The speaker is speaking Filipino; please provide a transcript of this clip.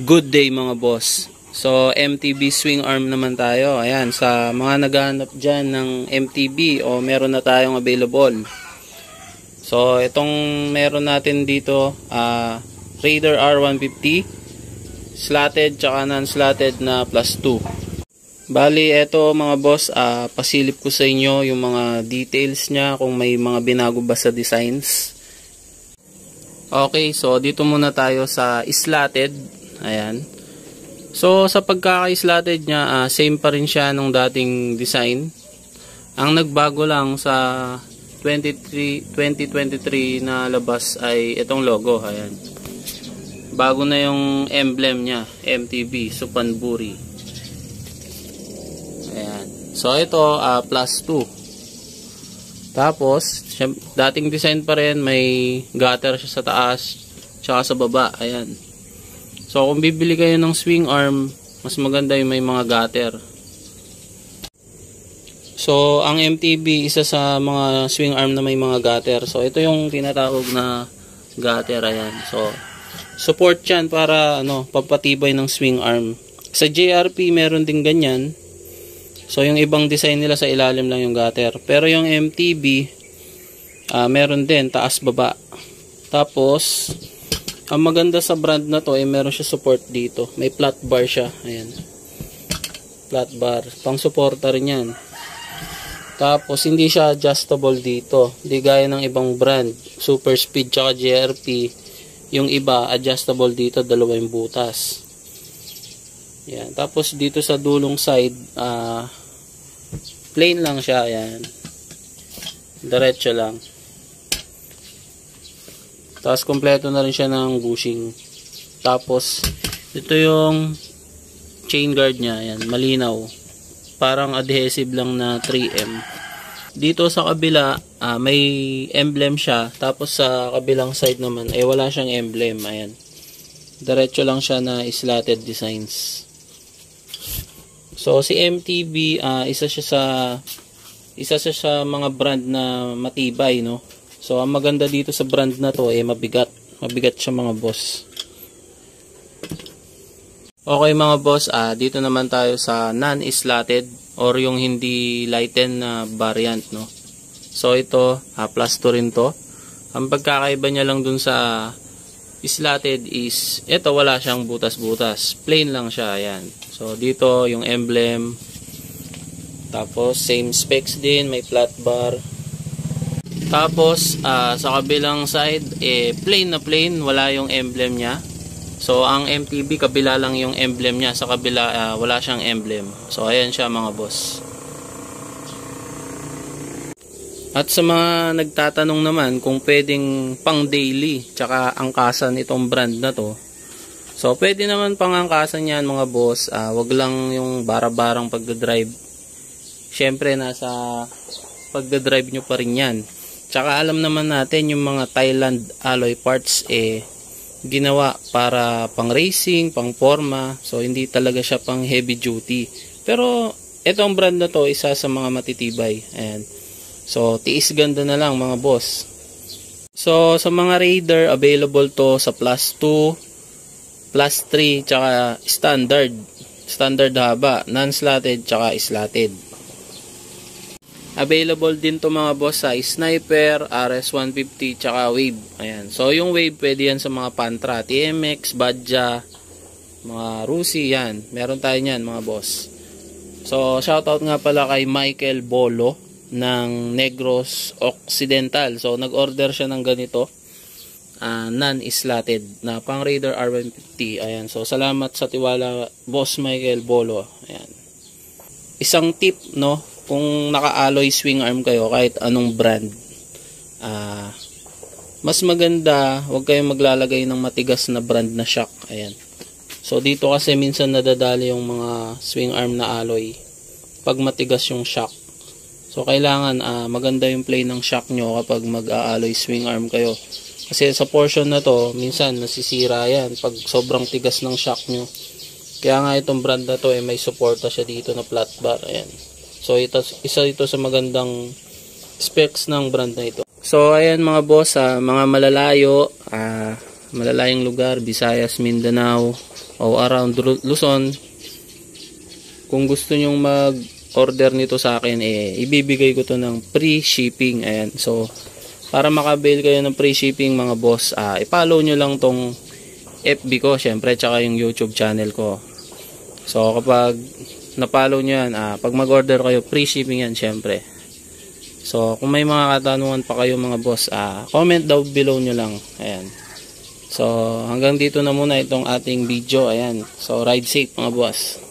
Good day mga boss. So MTB swing arm naman tayo. Ayan, sa mga naghahanap dyan ng MTB o meron na tayong available. So itong meron natin dito, uh, Raider R150, slotted tsaka non-slotted na plus 2. Bali, eto mga boss, uh, pasilip ko sa inyo yung mga details niya kung may mga binago ba sa designs. Okay, so dito muna tayo sa slotted Ayan. So, sa pagkaka-slotted niya, uh, same pa rin siya nung dating design. Ang nagbago lang sa 23, 2023 na labas ay itong logo. Ayan. Bago na yung emblem niya, MTB, Supanburi. Ayan. So, ito, uh, plus 2. Tapos, dating design pa rin, may gutter siya sa taas, tsaka sa baba. Ayan. So kung bibili kayo ng swing arm, mas maganda yung may mga gutter. So ang MTB isa sa mga swing arm na may mga gutter. So ito yung tinatawag na gutter ayan. So support 'yan para ano, papatibay ng swing arm. Sa JRP meron din ganyan. So yung ibang design nila sa ilalim lang yung gutter. Pero yung MTB uh, ah, meron din taas baba. Tapos ang maganda sa brand na to ay meron siya support dito. May flat bar siya. Ayan. Flat bar. Pang suporta rin yan. Tapos hindi siya adjustable dito. Hindi gaya ng ibang brand. Super Speed tsaka JRP. Yung iba adjustable dito. Dalawa yung butas. Ayan. Tapos dito sa dulong side uh, plain lang siya. Ayan. Diretso lang. Tapos kompleto na rin siya ng bushing. Tapos ito yung chain guard niya, ayan, malinaw. Parang adhesive lang na 3M. Dito sa kabila, uh, may emblem siya. Tapos sa kabilang side naman, eh wala siyang emblem, ayan. Diretso lang siya na slotted designs. So si MTB, uh, ah, isa siya sa isa siya sa mga brand na matibay, no? So, ang maganda dito sa brand na to, eh, mabigat. Mabigat siya mga boss. Okay mga boss, ah, dito naman tayo sa non-slotted or yung hindi lighten na variant, no? So, ito, ah, plus 2 rin to. Ang pagkakaiba niya lang dun sa slotted is, ito wala siyang butas-butas. Plain lang siya, ayan. So, dito yung emblem. Tapos, same specs din, may flat bar. Tapos, uh, sa kabilang side, eh, plain na plain, wala yung emblem niya. So, ang MTB, kabila lang yung emblem niya. Sa kabila, uh, wala siyang emblem. So, ayan siya mga boss. At sa mga nagtatanong naman kung pwedeng pang daily, tsaka angkasan itong brand na to. So, pwede naman pang angkasan yan mga boss. Uh, wag lang yung bara-barang pagdadrive. Siyempre, nasa pagdadrive nyo pa rin yan. Tsaka alam naman natin yung mga Thailand alloy parts eh ginawa para pang racing, pang forma. So hindi talaga siya pang heavy duty. Pero itong brand na to isa sa mga matitibay. Ayan. So tiis ganda na lang mga boss. So sa mga Raider available to sa plus 2, plus 3, tsaka standard. Standard haba, non-slotted, tsaka slotted. Available din to mga boss sa Sniper, RS150, tsaka Wave. Ayan. So, yung Wave pwede yan sa mga Pantra, TMX, Badja, mga Rusi, yan. Meron tayo yan mga boss. So, shoutout nga pala kay Michael Bolo ng Negros Occidental. So, nag-order siya ng ganito. Uh, non-slotted na pang Raider R150. Ayan. So, salamat sa tiwala, Boss Michael Bolo. Ayan. Isang tip, no? Kung naka-alloy swing arm kayo kahit anong brand uh, mas maganda wag kayong maglalagay ng matigas na brand na shock. Ayan. So dito kasi minsan nadadali yung mga swing arm na alloy pag matigas yung shock. So kailangan uh, maganda yung play ng shock nyo kapag mag-alloy swing arm kayo. Kasi sa portion na to minsan nasisira yan pag sobrang tigas ng shock nyo. Kaya nga itong brand na to eh, may suporta siya dito na flat bar. Ayan So ito, isa ito sa magandang specs ng brand na ito. So ayan mga boss, uh, mga malalayo, uh, malalayong lugar, Visayas, Mindanao, o around Lu- Luzon, kung gusto nyong mag-order nito sa akin, eh, ibibigay ko to ng free shipping. Ayan. So, para makabail kayo ng free shipping mga boss, ah, i-follow nyo lang tong FB ko, syempre, tsaka yung YouTube channel ko. So, kapag na-follow nyo yan, ah, pag mag-order kayo, free shipping yan, syempre. So, kung may mga katanungan pa kayo mga boss, ah, comment down below nyo lang. Ayan. So, hanggang dito na muna itong ating video. Ayan. So, ride safe mga boss.